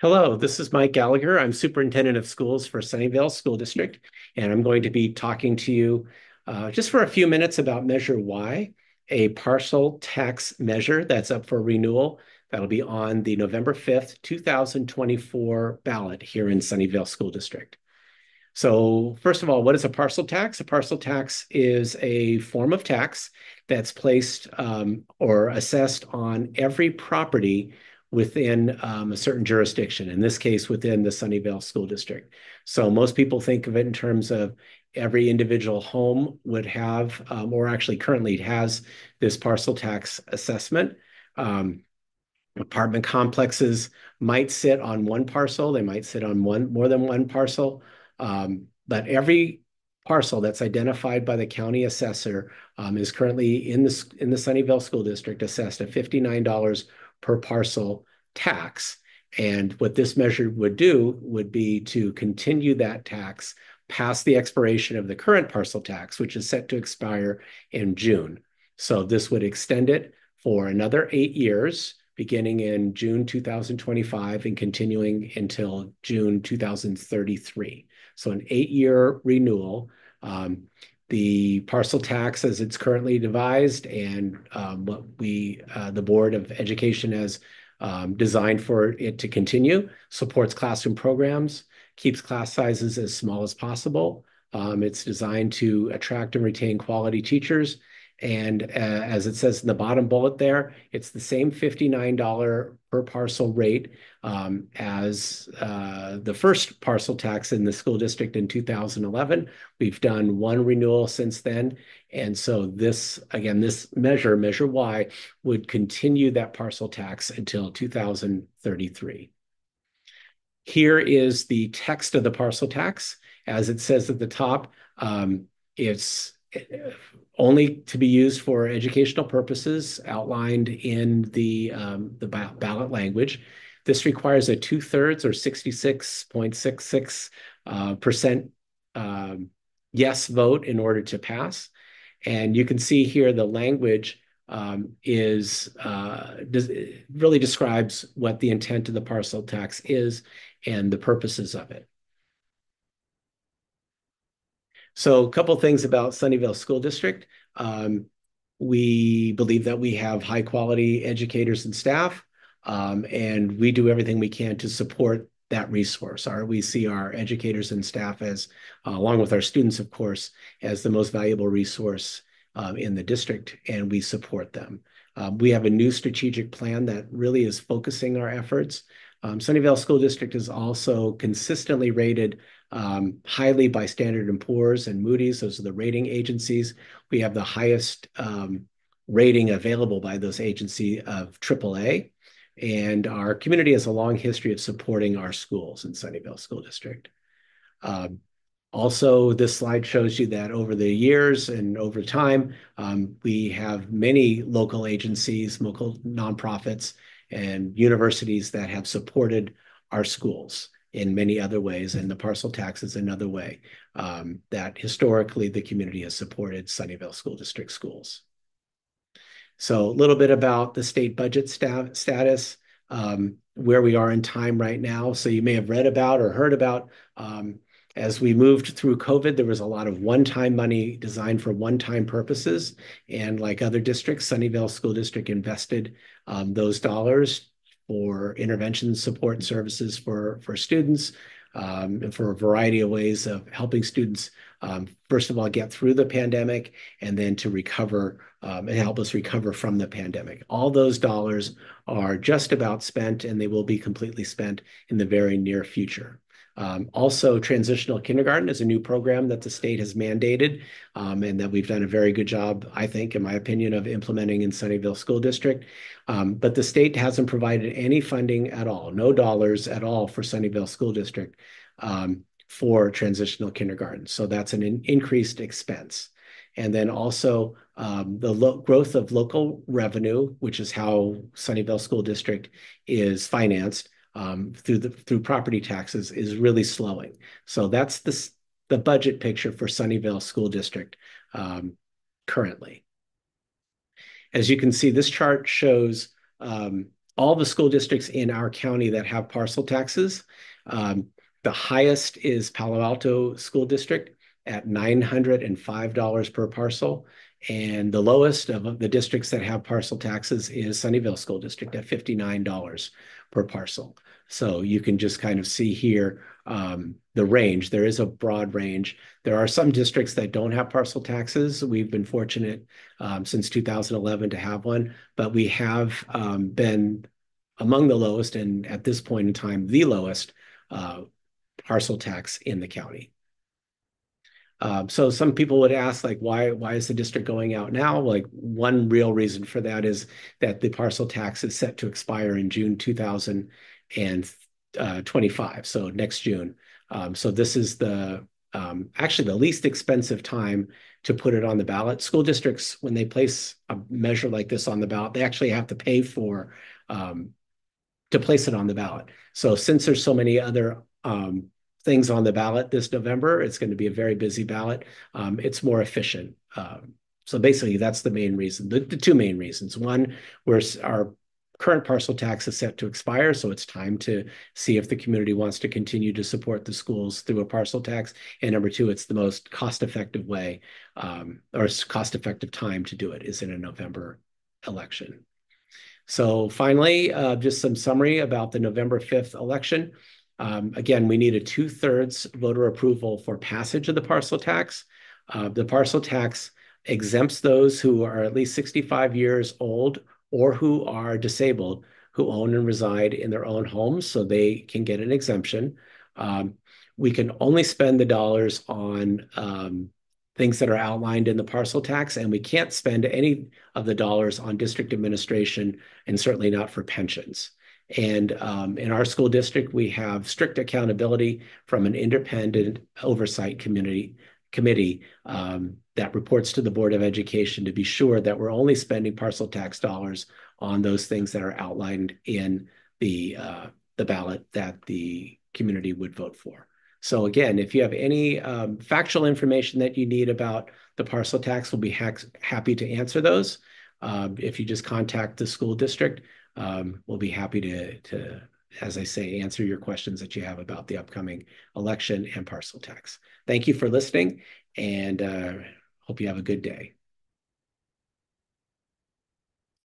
Hello, this is Mike Gallagher. I'm Superintendent of Schools for Sunnyvale School District, and I'm going to be talking to you uh, just for a few minutes about Measure Y, a parcel tax measure that's up for renewal. That'll be on the November 5th, 2024 ballot here in Sunnyvale School District. So first of all, what is a parcel tax? A parcel tax is a form of tax that's placed um, or assessed on every property within um, a certain jurisdiction, in this case, within the Sunnyvale School District. So most people think of it in terms of every individual home would have, um, or actually currently has this parcel tax assessment. Um, apartment complexes might sit on one parcel, they might sit on one more than one parcel, um, but every parcel that's identified by the county assessor um, is currently in the in the Sunnyvale School District assessed at $59 per parcel tax. And what this measure would do would be to continue that tax past the expiration of the current parcel tax, which is set to expire in June. So this would extend it for another eight years, beginning in June 2025 and continuing until June 2033. So an eight-year renewal. Um, the parcel tax as it's currently devised and um, what we, uh, the Board of Education has designed for it to continue, supports classroom programs, keeps class sizes as small as possible. Um, it's designed to attract and retain quality teachers and uh, as it says in the bottom bullet there, it's the same $59 per parcel rate um, as uh, the first parcel tax in the school district in 2011. We've done one renewal since then. And so this, again, this measure, Measure Y, would continue that parcel tax until 2033. Here is the text of the parcel tax. As it says at the top, um, it's only to be used for educational purposes outlined in the, um, the ballot language. This requires a two-thirds or 66.66 uh, percent um, yes vote in order to pass. And you can see here the language um, is uh, really describes what the intent of the parcel tax is and the purposes of it. So a couple things about Sunnyvale School District. Um, we believe that we have high quality educators and staff, um, and we do everything we can to support that resource. Our, we see our educators and staff as, uh, along with our students, of course, as the most valuable resource um, in the district, and we support them. Um, we have a new strategic plan that really is focusing our efforts. Um, Sunnyvale School District is also consistently rated um, highly by Standard & Poor's and Moody's. Those are the rating agencies. We have the highest um, rating available by those agencies of AAA, and our community has a long history of supporting our schools in Sunnyvale School District. Um, also, this slide shows you that over the years and over time, um, we have many local agencies, local nonprofits, and universities that have supported our schools in many other ways, and the parcel tax is another way um, that historically the community has supported Sunnyvale School District schools. So a little bit about the state budget sta status, um, where we are in time right now. So you may have read about or heard about um, as we moved through COVID, there was a lot of one-time money designed for one-time purposes. And like other districts, Sunnyvale School District invested um, those dollars for intervention support and services for, for students, um, and for a variety of ways of helping students, um, first of all, get through the pandemic and then to recover um, and help us recover from the pandemic. All those dollars are just about spent and they will be completely spent in the very near future. Um, also, transitional kindergarten is a new program that the state has mandated um, and that we've done a very good job, I think, in my opinion, of implementing in Sunnyvale School District. Um, but the state hasn't provided any funding at all, no dollars at all for Sunnyvale School District for transitional kindergarten. So that's an in increased expense. And then also the growth of local revenue, which is how Sunnyvale School District is financed, um, through the through property taxes is really slowing. So that's the the budget picture for Sunnyvale School District um, currently. As you can see, this chart shows um, all the school districts in our county that have parcel taxes. Um, the highest is Palo Alto School District at $905 per parcel. And the lowest of the districts that have parcel taxes is Sunnyvale School District at $59 per parcel. So you can just kind of see here um, the range. There is a broad range. There are some districts that don't have parcel taxes. We've been fortunate um, since 2011 to have one, but we have um, been among the lowest and at this point in time, the lowest uh, parcel tax in the county. Um, so some people would ask, like, why why is the district going out now? Like, one real reason for that is that the parcel tax is set to expire in June 2025, so next June. Um, so this is the um, actually the least expensive time to put it on the ballot. School districts, when they place a measure like this on the ballot, they actually have to pay for um, to place it on the ballot. So since there's so many other um, things on the ballot this November. It's going to be a very busy ballot. Um, it's more efficient. Um, so basically, that's the main reason. The, the two main reasons. One, where our current parcel tax is set to expire, so it's time to see if the community wants to continue to support the schools through a parcel tax. And number two, it's the most cost-effective way um, or cost-effective time to do it is in a November election. So finally, uh, just some summary about the November 5th election. Um, again, we need a two-thirds voter approval for passage of the parcel tax. Uh, the parcel tax exempts those who are at least 65 years old or who are disabled who own and reside in their own homes, so they can get an exemption. Um, we can only spend the dollars on um, things that are outlined in the parcel tax, and we can't spend any of the dollars on district administration and certainly not for pensions. And um, in our school district, we have strict accountability from an independent oversight community committee um, that reports to the Board of Education to be sure that we're only spending parcel tax dollars on those things that are outlined in the uh, the ballot that the community would vote for. So again, if you have any um, factual information that you need about the parcel tax, we'll be ha happy to answer those. Um, if you just contact the school district, um, we'll be happy to, to, as I say, answer your questions that you have about the upcoming election and parcel tax. Thank you for listening and uh, hope you have a good day.